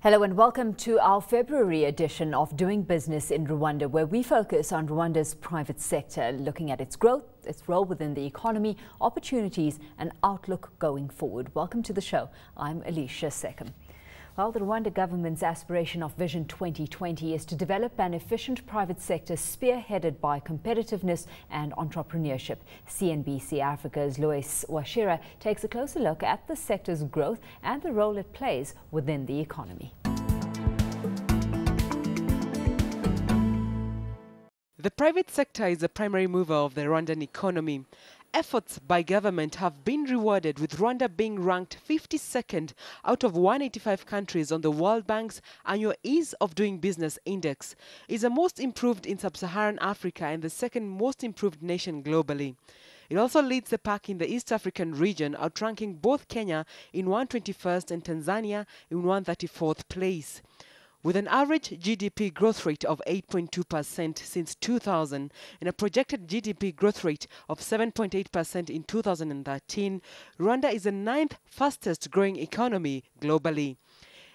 Hello and welcome to our February edition of Doing Business in Rwanda, where we focus on Rwanda's private sector, looking at its growth, its role within the economy, opportunities, and outlook going forward. Welcome to the show. I'm Alicia Seckham. Well, the Rwanda government's aspiration of Vision 2020 is to develop an efficient private sector spearheaded by competitiveness and entrepreneurship. CNBC Africa's Loise Wachira takes a closer look at the sector's growth and the role it plays within the economy. The private sector is the primary mover of the Rwandan economy. Efforts by government have been rewarded with Rwanda being ranked 52nd out of 185 countries on the World Bank's annual Ease of Doing Business Index. It's the most improved in sub-Saharan Africa and the second most improved nation globally. It also leads the pack in the East African region, outranking both Kenya in 121st and Tanzania in 134th place. With an average GDP growth rate of 8.2% since 2000 and a projected GDP growth rate of 7.8% in 2013, Rwanda is the ninth fastest growing economy globally.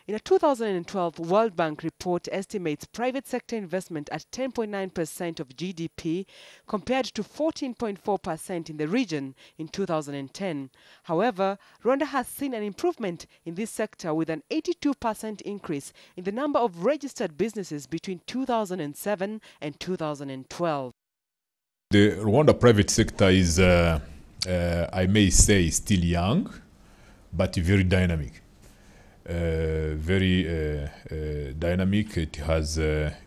In a 2012 World Bank report estimates private sector investment at 10.9% of GDP compared to 14.4% in the region in 2010. However, Rwanda has seen an improvement in this sector with an 82% increase in the number of registered businesses between 2007 and 2012. The Rwanda private sector is, uh, uh, I may say, still young, but very dynamic. Uh, very uh, uh, dynamic. It has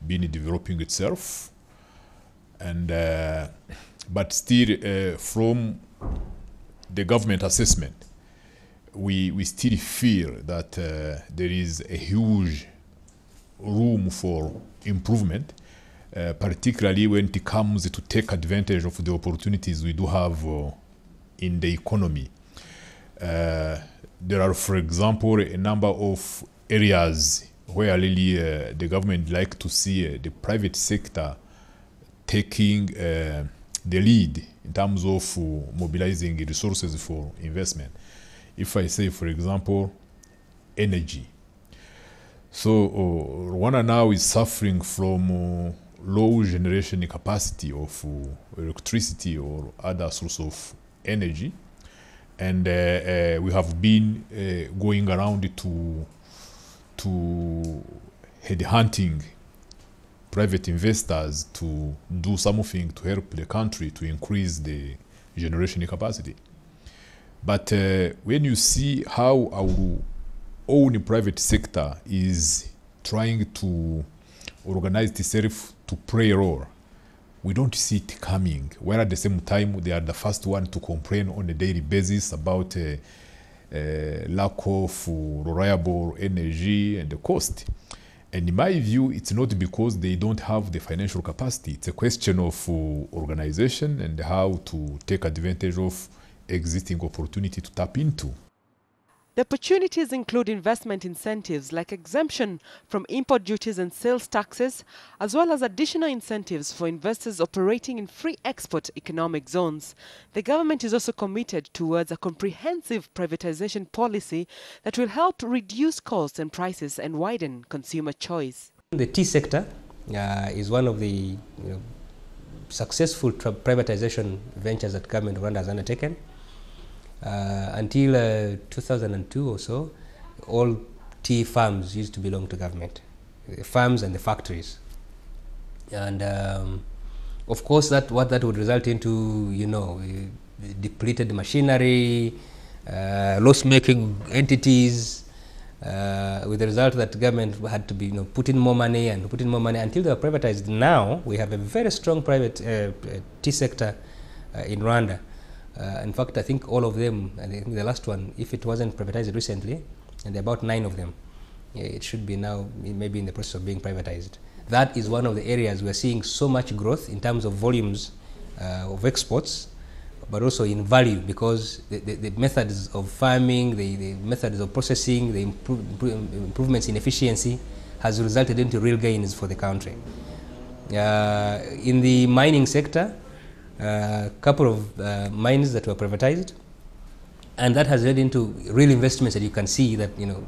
been developing itself, and but still, from the government assessment, we we still feel that there is a huge room for improvement, uh, particularly when it comes to take advantage of the opportunities we do have uh, in the economy. There are, for example, a number of areas where really uh, the government like to see uh, the private sector taking uh, the lead in terms of uh, mobilizing resources for investment. If I say, for example, energy. So uh, Rwanda now is suffering from uh, low generation capacity of electricity or other source of energy and uh, uh, we have been uh, going around to to head hunting private investors to do something to help the country to increase the generation capacity. But uh, when you see how our own private sector is trying to organize itself to play a role we don't see it coming. Where at the same time, they are the first one to complain on a daily basis about uh, uh, lack of reliable energy and the cost. And in my view, it's not because they don't have the financial capacity. It's a question of uh, organization and how to take advantage of existing opportunity to tap into. The opportunities include investment incentives like exemption from import duties and sales taxes, as well as additional incentives for investors operating in free export economic zones. The government is also committed towards a comprehensive privatization policy that will help reduce costs and prices and widen consumer choice. The tea sector uh, is one of the you know, successful privatization ventures that government of Rwanda has undertaken. Uh, until uh, 2002 or so, all tea farms used to belong to government, the farms and the factories. And um, of course, that what that would result into, you know, depleted machinery, uh, loss-making entities, uh, with the result that government had to be, you know, put in more money and put in more money until they were privatized. Now we have a very strong private uh, tea sector uh, in Rwanda. Uh, in fact, I think all of them, I think the last one, if it wasn't privatized recently, and there are about nine of them, it should be now maybe in the process of being privatized. That is one of the areas we're seeing so much growth in terms of volumes uh, of exports, but also in value because the, the, the methods of farming, the, the, methods of processing, the improve, improvements in efficiency has resulted into real gains for the country. Uh, in the mining sector, a couple of uh, mines that were privatized, and that has led into real investments that you can see that you know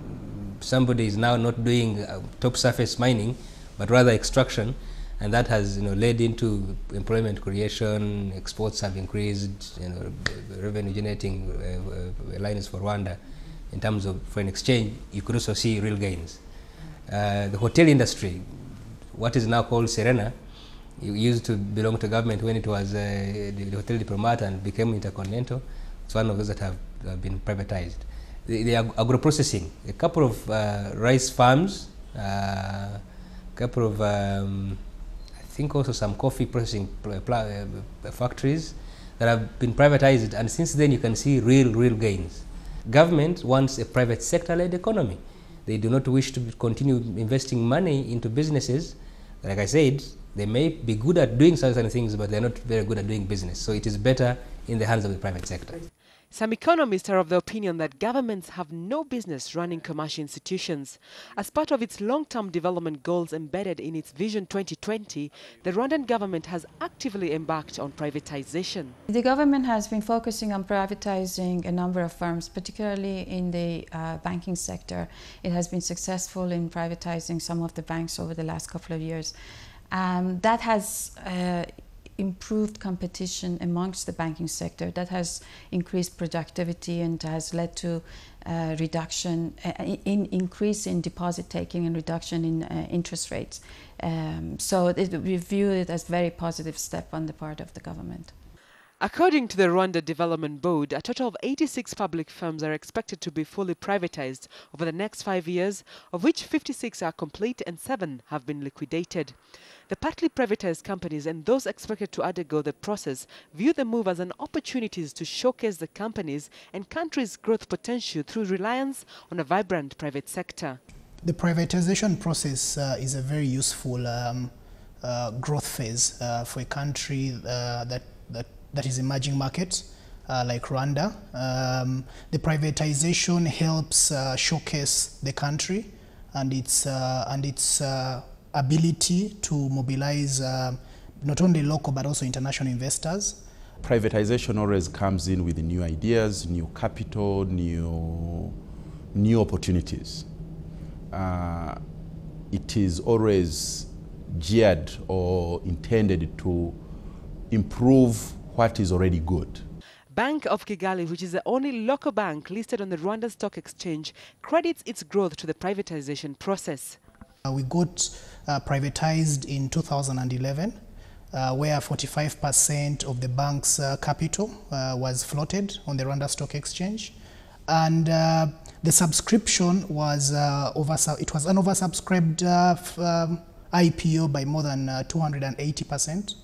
somebody is now not doing uh, top surface mining, but rather extraction, and that has you know led into employment creation. Exports have increased. You know, revenue generating uh, uh, lines for Rwanda. In terms of foreign exchange, you could also see real gains. Uh, the hotel industry, what is now called Serena, it used to belong to government when it was uh, the, hotel diplomat and became intercontinental. It's one of those that have, have been privatized. The, the ag agro-processing, a couple of uh, rice farms, a uh, couple of, um, I think also some coffee processing uh, factories that have been privatized and since then you can see real, real gains. Government wants a private sector-led economy. They do not wish to continue investing money into businesses. Like I said, they may be good at doing certain things, but they're not very good at doing business. So it is better in the hands of the private sector. Some economists are of the opinion that governments have no business running commercial institutions. As part of its long-term development goals embedded in its Vision 2020, the Rwandan government has actively embarked on privatization. The government has been focusing on privatizing a number of firms, particularly in the uh, banking sector. It has been successful in privatizing some of the banks over the last couple of years. Um, that has uh, improved competition amongst the banking sector. That has increased productivity and has led to uh, reduction uh, in increase in deposit taking and reduction in uh, interest rates. Um, so it, we view it as a very positive step on the part of the government According to the Rwanda Development Board, a total of 86 public firms are expected to be fully privatized over the next five years, of which 56 are complete and seven have been liquidated. The partly privatized companies and those expected to undergo the process view the move as an opportunity to showcase the companies and countries' growth potential through reliance on a vibrant private sector. The privatization process uh, is a very useful um, uh, growth phase uh, for a country uh, that, that that is emerging markets uh, like Rwanda. Um, the privatization helps uh, showcase the country and its, uh, and its uh, ability to mobilize uh, not only local but also international investors. Privatization always comes in with new ideas, new capital, new, new opportunities. Uh, it is always geared or intended to improve what is already good. Bank of Kigali, which is the only local bank listed on the Rwanda Stock Exchange, credits its growth to the privatization process. Uh, we got uh, privatized in 2011, uh, where 45% of the bank's uh, capital uh, was floated on the Rwanda Stock Exchange. And uh, the subscription was, over, it was an oversubscribed um, IPO by more than 280%,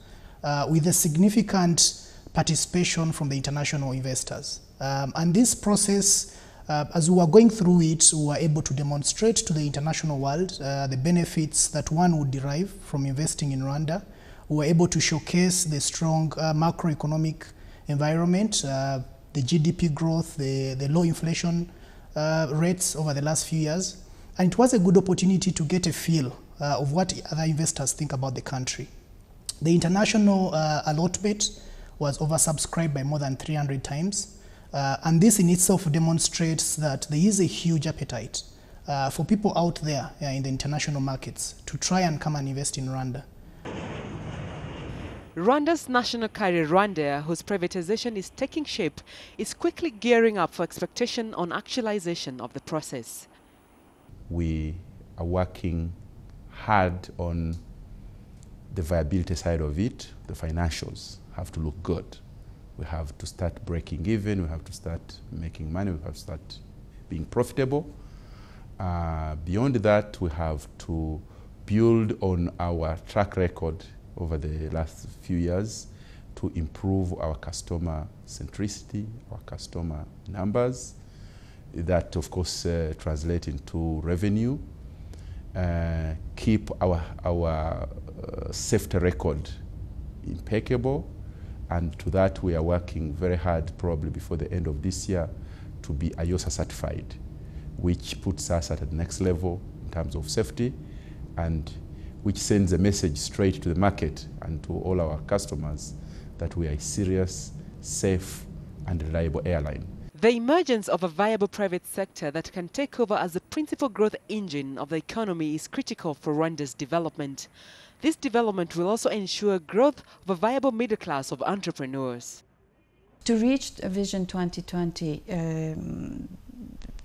with a significant participation from the international investors. Um, and this process, uh, as we were going through it, we were able to demonstrate to the international world uh, the benefits that one would derive from investing in Rwanda. We were able to showcase the strong uh, macroeconomic environment, uh, the GDP growth, the, the low inflation uh, rates over the last few years. And it was a good opportunity to get a feel uh, of what other investors think about the country. The international allotment was oversubscribed by more than 300 times. Uh, and this in itself demonstrates that there is a huge appetite uh, for people out there uh, in the international markets to try and come and invest in Rwanda. RwandAir's national carrier Rwanda, whose privatization is taking shape, is quickly gearing up for expectation on actualization of the process. We are working hard on the viability side of it, the financials have to look good. We have to start breaking even, we have to start making money, we have to start being profitable. Uh, beyond that, we have to build on our track record over the last few years to improve our customer centricity, our customer numbers. That, of course, uh, translate into revenue. Uh, keep our, our safety record impeccable and to that, we are working very hard, probably before the end of this year, to be IOSA certified, which puts us at the next level in terms of safety and which sends a message straight to the market and to all our customers that we are a serious, safe, and reliable airline. The emergence of a viable private sector that can take over as the principal growth engine of the economy is critical for Rwanda's development. This development will also ensure growth of a viable middle class of entrepreneurs. To reach Vision 2020, um,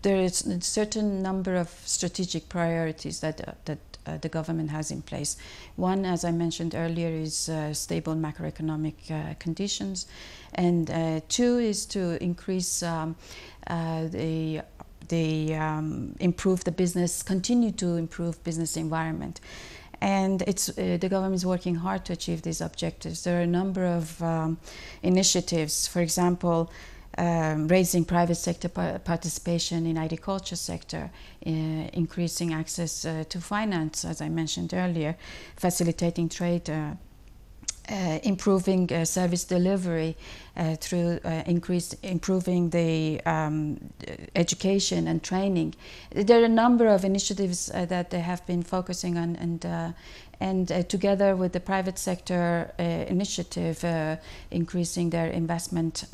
there is a certain number of strategic priorities that, uh, that uh, the government has in place. One, as I mentioned earlier, is uh, stable macroeconomic uh, conditions, and uh, two is to increase um, uh, the the um, improve the business, continue to improve business environment. And it's, uh, the government is working hard to achieve these objectives. There are a number of um, initiatives, for example, um, raising private sector participation in agriculture sector, uh, increasing access uh, to finance, as I mentioned earlier, facilitating trade, uh, uh improving uh, service delivery uh, through increased, improving the um, education and training. There are a number of initiatives that they have been focusing on and and uh, together with the private sector uh, initiative uh, increasing their investment,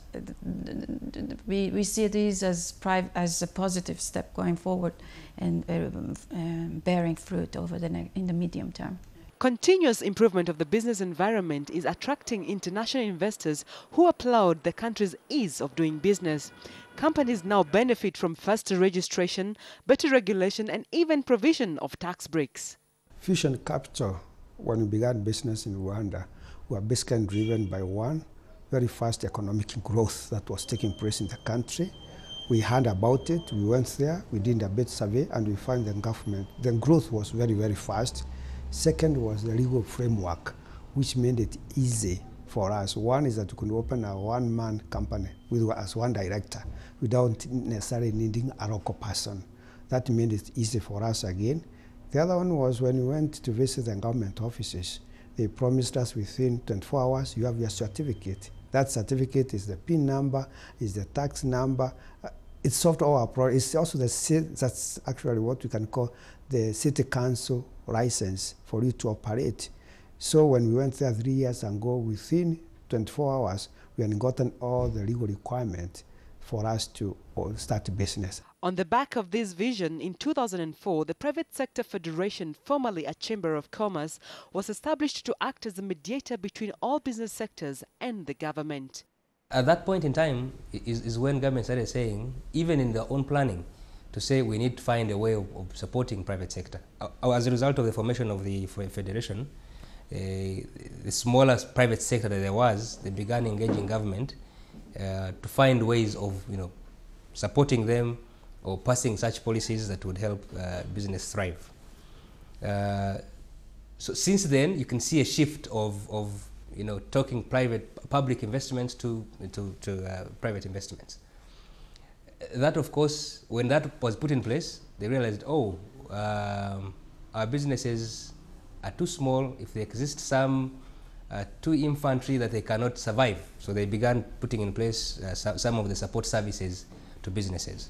we, we see these as, as a positive step going forward and um, bearing fruit over the in the medium term. Continuous improvement of the business environment is attracting international investors who applaud the country's ease of doing business. Companies now benefit from faster registration, better regulation and even provision of tax breaks. Fusion Capital, when we began business in Rwanda, were basically driven by one very fast economic growth that was taking place in the country. We heard about it, we went there, we did a bit survey, and we found the government, the growth was very, very fast. Second was the legal framework, which made it easy for us. One is that we could open a one-man company with as one director without necessarily needing a local person. That made it easy for us again. The other one was when we went to visit the government offices, they promised us within 24 hours, you have your certificate. That certificate is the PIN number, is the tax number. Uh, it's software our It's also the city that's actually what we can call the city council license for you to operate. So when we went there three years ago, within 24 hours, we had gotten all the legal requirements for us to uh, start a business. On the back of this vision, in 2004, the Private Sector Federation, formerly a Chamber of Commerce, was established to act as a mediator between all business sectors and the government. At that point in time is, is when government started saying, even in their own planning, to say we need to find a way of, of supporting private sector. Uh, as a result of the formation of the federation, uh, the smallest private sector that there was, they began engaging government uh, to find ways of you know, supporting them or passing such policies that would help uh, business thrive. So since then, you can see a shift of, of you know, talking private, public investments to, to, to private investments. That, of course, when that was put in place, they realized, oh, um, our businesses are too small. If there exist some uh, too infantry that they cannot survive. So they began putting in place uh, some of the support services to businesses.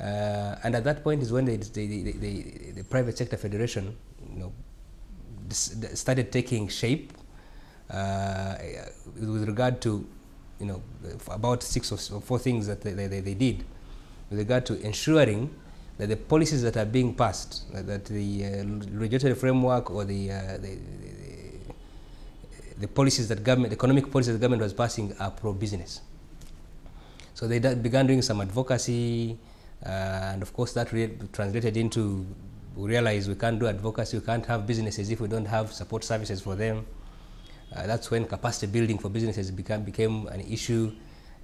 Uh, and at that point is when they, they, they, the private sector federation you know, started taking shape uh, with regard to you know about six or four things that they, they, they did with regard to ensuring that the policies that are being passed, that the uh, regulatory framework or the, uh, the, the, the, policies that government, economic policies that government was passing are pro-business. So they began doing some advocacy, uh, and of course, that translated into we realize we can't do advocacy, we can't have businesses if we don't have support services for them. Uh, that's when capacity building for businesses became, became an issue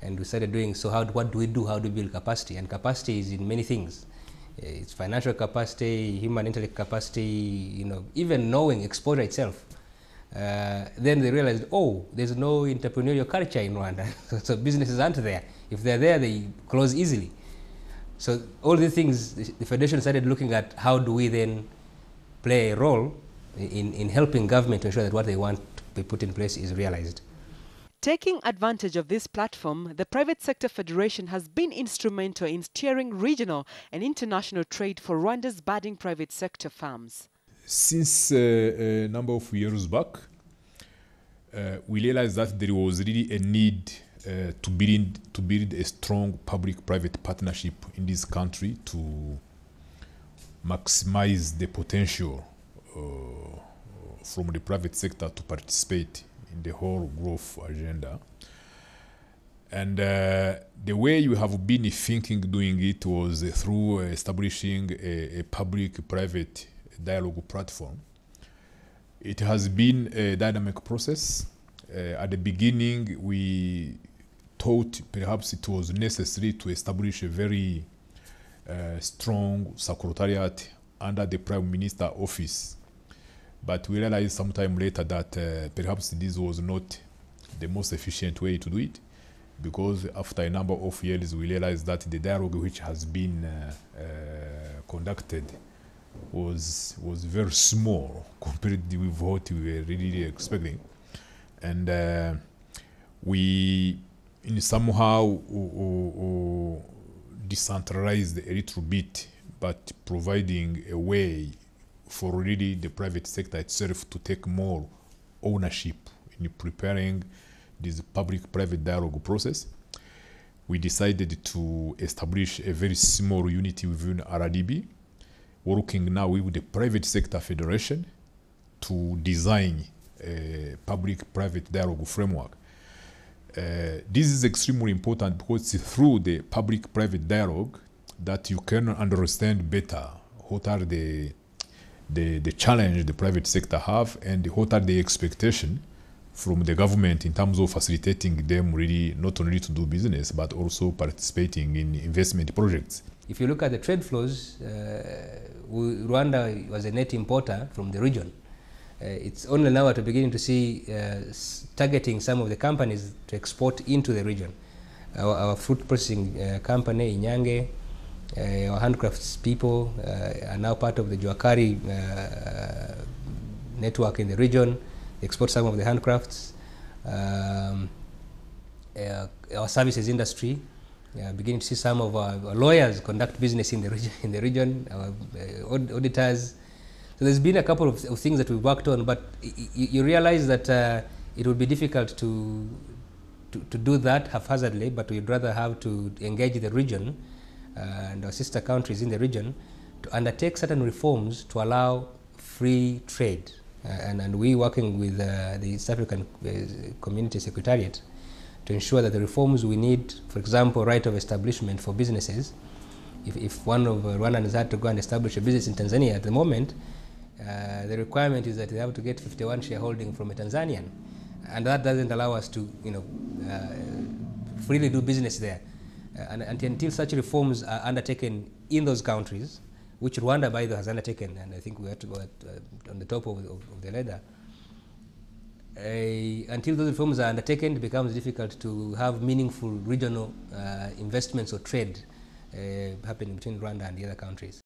and we started doing, so how, what do we do, how do we build capacity? And capacity is in many things. Uh, it's financial capacity, human intellect capacity, you know, even knowing exposure itself. Uh, then they realized, oh, there's no entrepreneurial culture in Rwanda, so businesses aren't there. If they're there, they close easily. So all these things, the foundation started looking at how do we then play a role in, in helping government to ensure that what they want to be put in place is realized. Taking advantage of this platform, the Private Sector Federation has been instrumental in steering regional and international trade for Rwanda's budding private sector firms. Since uh, a number of years back, uh, we realized that there was really a need uh, to build to build a strong public-private partnership in this country to maximize the potential uh, from the private sector to participate in the whole growth agenda. And uh, the way you have been thinking doing it was through establishing a, a public-private dialogue platform. It has been a dynamic process. Uh, at the beginning, we thought perhaps it was necessary to establish a very uh, strong secretariat under the Prime Minister office. But we realized sometime later that uh, perhaps this was not the most efficient way to do it because after a number of years we realized that the dialogue which has been uh, uh, conducted was was very small compared with what we were really expecting. And uh, we in somehow decentralized a little bit but providing a way for really the private sector itself to take more ownership in preparing this public-private dialogue process. We decided to establish a very small unity within RDB, working now with the private sector federation to design a public-private dialogue framework. Uh, this is extremely important because it's through the public-private dialogue that you can understand better what are the the, the challenge the private sector have and what are the expectation from the government in terms of facilitating them really not only to do business but also participating in investment projects. If you look at the trade flows, uh, Rwanda was a net importer from the region. Uh, it's only now at the beginning to see uh, targeting some of the companies to export into the region. Our, our fruit processing uh, company, Inyange, uh, our handcrafts people uh, are now part of the Juakari uh, network in the region. They export some of the handcrafts. Um, our services industry, beginning to see some of our, our, lawyers conduct business in the region. In the region, our auditors. So there's been a couple of, of things that we've worked on, but you realize that uh, it would be difficult to, to, to do that haphazardly, but we'd rather have to engage the region uh, and our sister countries in the region to undertake certain reforms to allow free trade. Uh, and, and we working with uh, the East African Community Secretariat to ensure that the reforms we need, for example, right of establishment for businesses, if, if one of uh, Rwandans had to go and establish a business in Tanzania at the moment, uh, the requirement is that they have to get 51 shareholding from a Tanzanian. And that doesn't allow us to, you know, uh, freely do business there. Uh, and, and, until such reforms are undertaken in those countries, which Rwanda, by the way, has undertaken, and I think we have to go at, uh, on the top of, of, of the ladder, until those reforms are undertaken, it becomes difficult to have meaningful regional uh, investments or trade happening between Rwanda and the other countries.